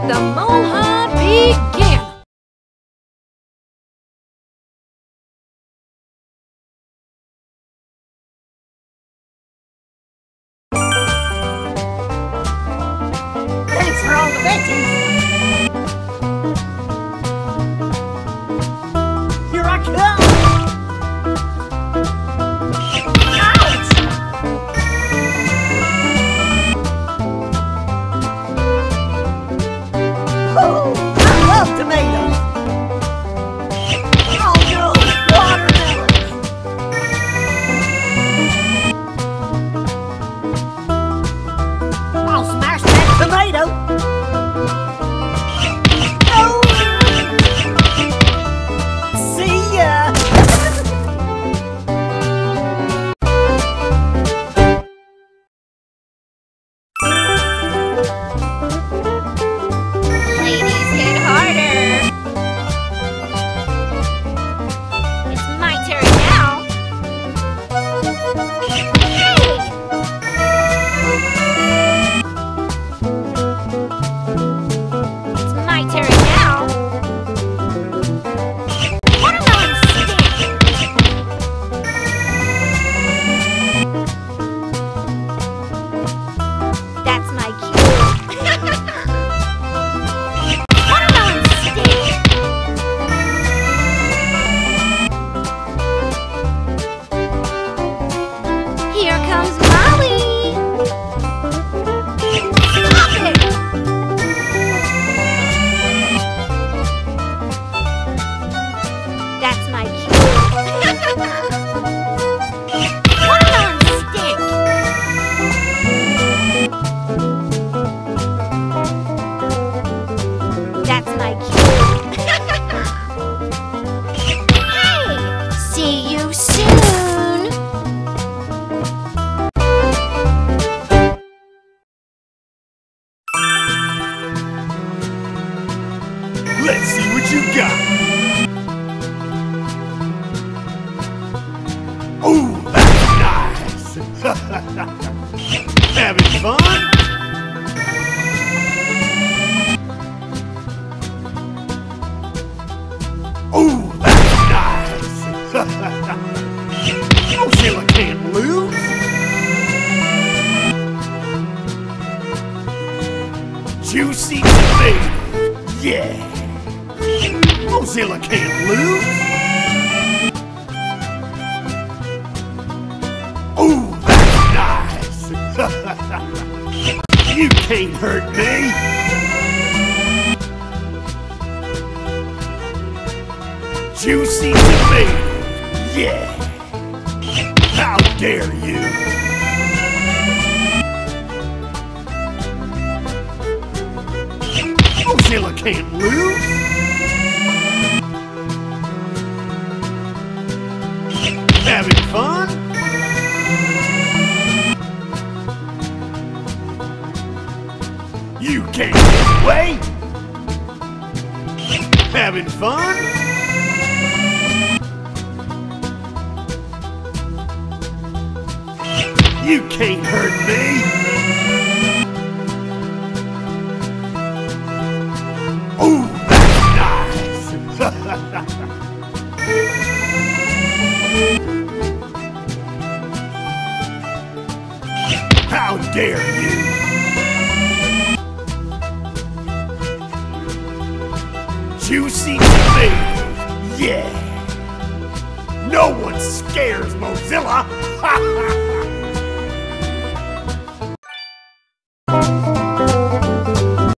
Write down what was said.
let the mole Let's see what you got. Ooh, that's nice. Having fun? Ooh, that's nice. oh, Sheila can't lose. Juicy tomato. Yeah. Molezilla can't lose. Ooh, that's nice. you can't hurt me. Juicy tomato. Yeah. How dare you? Molezilla can't lose. You can't get away. Having fun? You can't hurt me. Nice. How dare you! Juicy tomato, yeah! No one scares Molezilla!